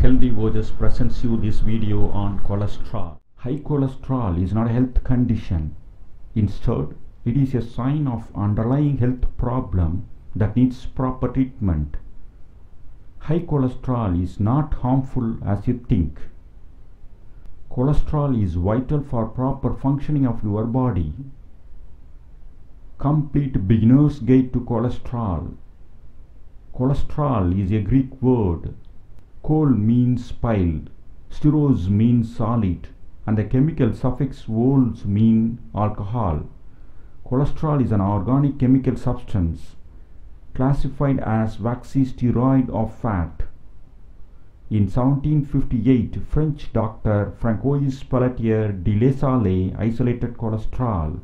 Healthy Ojas presents you this video on cholesterol. High cholesterol is not a health condition. Instead, it is a sign of underlying health problem that needs proper treatment. High cholesterol is not harmful as you think. Cholesterol is vital for proper functioning of your body. Complete beginner's guide to cholesterol. Cholesterol is a Greek word. Chol means pile, steros means solid, and the chemical suffix vols mean alcohol. Cholesterol is an organic chemical substance classified as waxy steroid of fat. In 1758, French doctor Francois Poulletier de La Salle isolated cholesterol.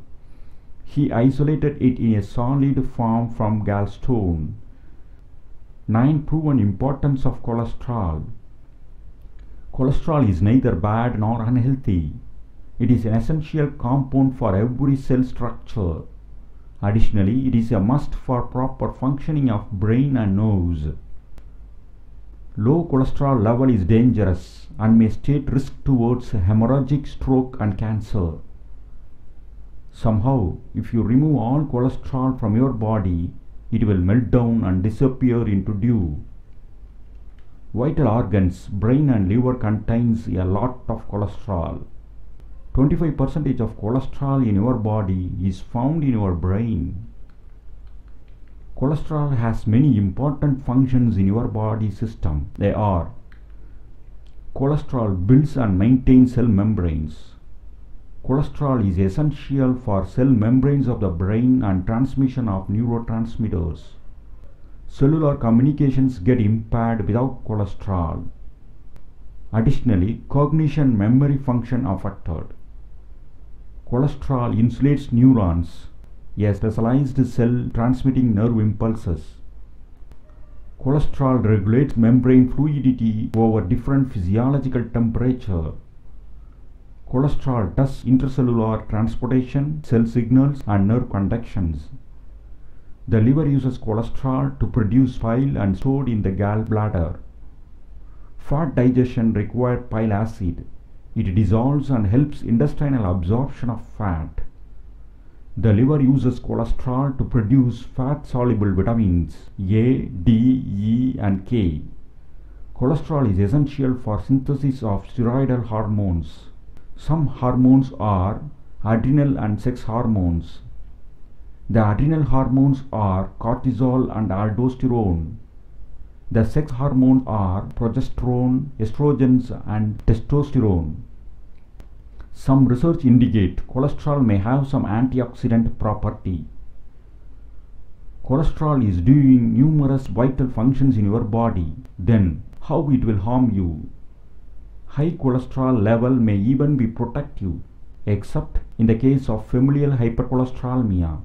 He isolated it in a solid form from gallstone. 9. Proven importance of cholesterol. Cholesterol is neither bad nor unhealthy. It is an essential compound for every cell structure. Additionally, it is a must for proper functioning of brain and nose. Low cholesterol level is dangerous and may state risk towards hemorrhagic stroke and cancer. Somehow, if you remove all cholesterol from your body, it will melt down and disappear into dew. Vital organs, brain and liver contains a lot of cholesterol. 25% of cholesterol in your body is found in your brain. Cholesterol has many important functions in your body system. They are cholesterol builds and maintains cell membranes. Cholesterol is essential for cell membranes of the brain and transmission of neurotransmitters. Cellular communications get impaired without cholesterol. Additionally, cognition memory function affected. Cholesterol insulates neurons, a specialized cell transmitting nerve impulses. Cholesterol regulates membrane fluidity over different physiological temperature. Cholesterol does intracellular transportation, cell signals and nerve conductions. The liver uses cholesterol to produce bile and stored in the gallbladder. Fat digestion requires bile acid. It dissolves and helps intestinal absorption of fat. The liver uses cholesterol to produce fat-soluble vitamins A, D, E and K. Cholesterol is essential for synthesis of steroidal hormones. Some hormones are adrenal and sex hormones. The adrenal hormones are cortisol and aldosterone. The sex hormones are progesterone, estrogens and testosterone. Some research indicate cholesterol may have some antioxidant property. Cholesterol is doing numerous vital functions in your body. Then how it will harm you? High cholesterol level may even be protective, except in the case of familial hypercholesterolemia.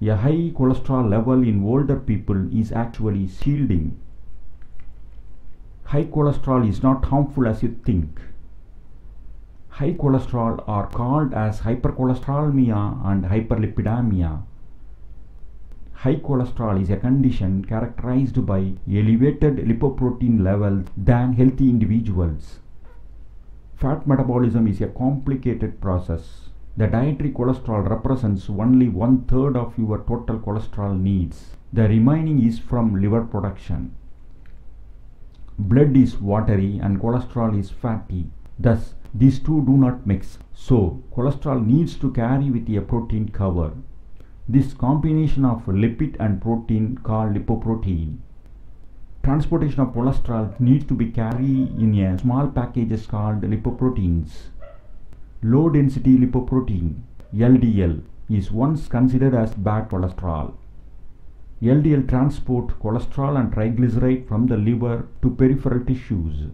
A high cholesterol level in older people is actually shielding. High cholesterol is not harmful as you think. High cholesterol are called as hypercholesterolemia and hyperlipidemia. High cholesterol is a condition characterized by elevated lipoprotein levels than healthy individuals. Fat metabolism is a complicated process. The dietary cholesterol represents only one third of your total cholesterol needs. The remaining is from liver production. Blood is watery and cholesterol is fatty. Thus, these two do not mix. So, cholesterol needs to carry with a protein cover. This combination of lipid and protein called lipoprotein. Transportation of cholesterol needs to be carried in a small packages called lipoproteins. Low density lipoprotein LDL is once considered as bad cholesterol. LDL transport cholesterol and triglyceride from the liver to peripheral tissues.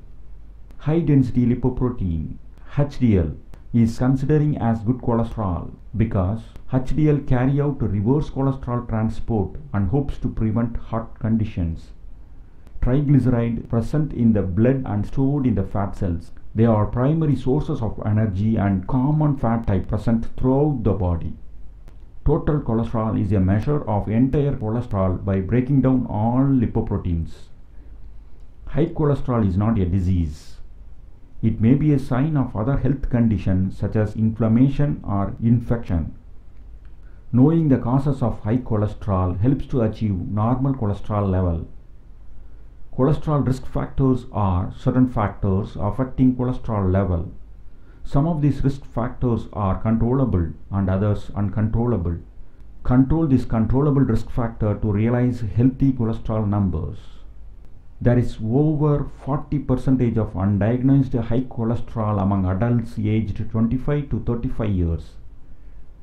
High density lipoprotein HDL is considering as good cholesterol because HDL carry out reverse cholesterol transport and hopes to prevent heart conditions. Triglyceride present in the blood and stored in the fat cells. They are primary sources of energy and common fat type present throughout the body. Total cholesterol is a measure of entire cholesterol by breaking down all lipoproteins. high cholesterol is not a disease. It may be a sign of other health conditions such as inflammation or infection. Knowing the causes of high cholesterol helps to achieve normal cholesterol level. Cholesterol risk factors are certain factors affecting cholesterol level. Some of these risk factors are controllable and others uncontrollable. Control this controllable risk factor to realize healthy cholesterol numbers. There is over 40 percentage of undiagnosed high cholesterol among adults aged 25 to 35 years.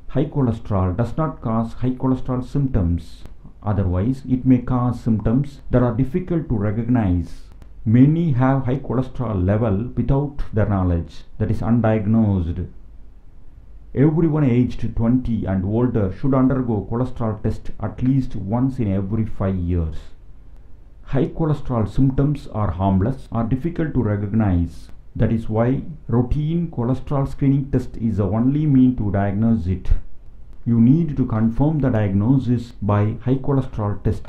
High cholesterol does not cause high cholesterol symptoms. Otherwise, it may cause symptoms that are difficult to recognize. Many have high cholesterol level without their knowledge, that is undiagnosed. Everyone aged 20 and older should undergo cholesterol test at least once in every 5 years. High cholesterol symptoms are harmless or difficult to recognize. That is why routine cholesterol screening test is the only mean to diagnose it. You need to confirm the diagnosis by high cholesterol test.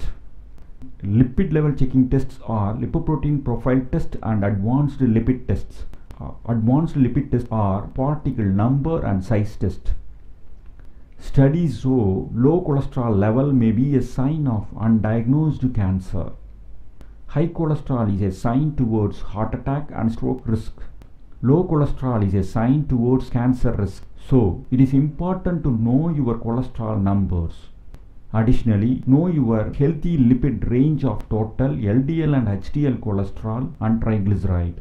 Lipid level checking tests are lipoprotein profile test and advanced lipid tests. Uh, advanced lipid tests are particle number and size test. Studies show low cholesterol level may be a sign of undiagnosed cancer. High cholesterol is a sign towards heart attack and stroke risk. Low cholesterol is a sign towards cancer risk. So, it is important to know your cholesterol numbers. Additionally, know your healthy lipid range of total LDL and HDL cholesterol and triglyceride.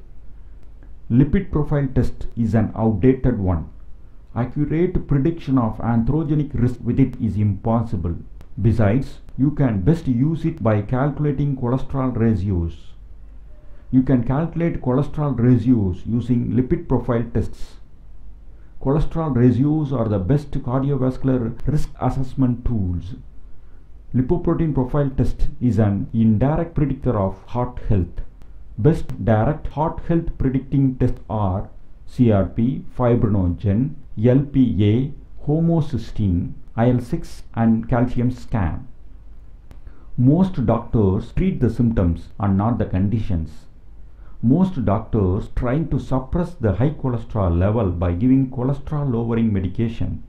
Lipid profile test is an outdated one. Accurate prediction of atherogenic risk with it is impossible. Besides, you can best use it by calculating cholesterol ratios. You can calculate cholesterol ratios using lipid profile tests. Cholesterol ratios are the best cardiovascular risk assessment tools. Lipoprotein profile test is an indirect predictor of heart health. Best direct heart health predicting tests are CRP, fibrinogen, LPA, homocysteine, IL-6 and calcium scan. Most doctors treat the symptoms and not the conditions. Most doctors trying to suppress the high cholesterol level by giving cholesterol lowering medication.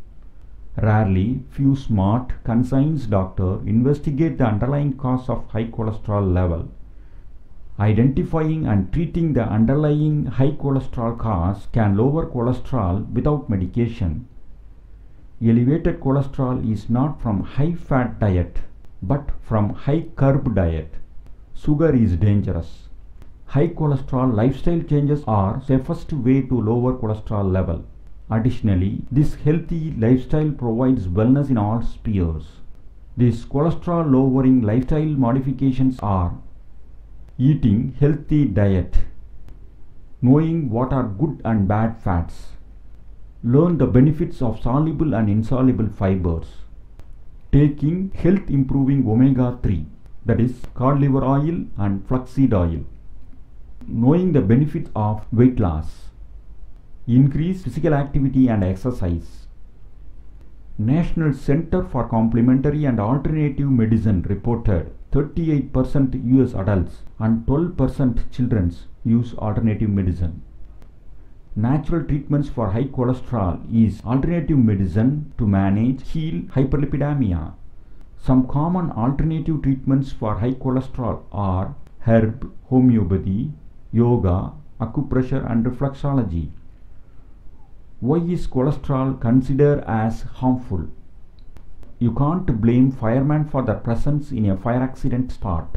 Rarely, few smart, conscious doctors investigate the underlying cause of high cholesterol level. Identifying and treating the underlying high cholesterol cause can lower cholesterol without medication. Elevated cholesterol is not from high fat diet but from high carb diet. Sugar is dangerous. High cholesterol lifestyle changes are safest way to lower cholesterol level. Additionally, this healthy lifestyle provides wellness in all spheres. These cholesterol lowering lifestyle modifications are eating healthy diet, knowing what are good and bad fats, learn the benefits of soluble and insoluble fibers, taking health improving omega 3 that is cod liver oil and flaxseed oil, knowing the benefits of weight loss, increase physical activity and exercise. National Center for Complementary and Alternative Medicine reported 38% US adults and 12% children use alternative medicine. Natural treatments for high cholesterol is alternative medicine to manage heal hyperlipidemia. Some common alternative treatments for high cholesterol are herb, homeopathy, yoga, acupressure and reflexology. Why is cholesterol considered as harmful? You can't blame fireman for their presence in a fire accident spot.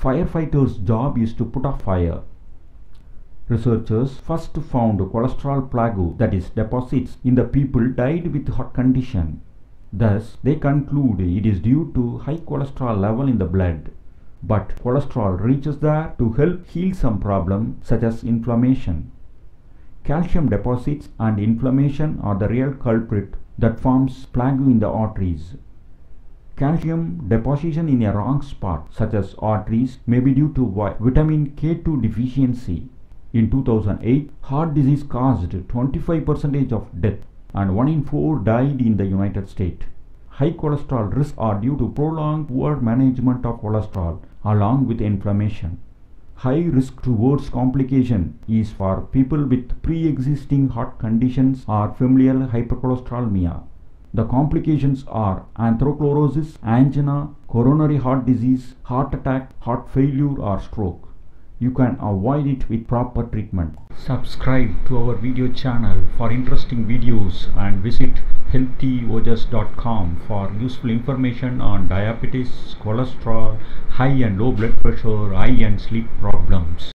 Firefighter's job is to put out fire. Researchers first found cholesterol plaque that is deposits in the people died with heart condition. Thus, they conclude it is due to high cholesterol level in the blood. But cholesterol reaches there to help heal some problem such as inflammation. Calcium deposits and inflammation are the real culprit that forms plaque in the arteries. Calcium deposition in a wrong spot such as arteries may be due to vitamin K2 deficiency. In 2008, heart disease caused 25% of death and 1 in 4 died in the United States. High cholesterol risks are due to prolonged poor management of cholesterol along with inflammation. high risk towards complication is for people with pre-existing heart conditions or familial hypercholesterolemia. The complications are atherosclerosis, angina, coronary heart disease, heart attack, heart failure or stroke. You can avoid it with proper treatment. Subscribe to our video channel for interesting videos and visit healthyojas.com for useful information on diabetes, cholesterol, high and low blood pressure, eye and sleep problems.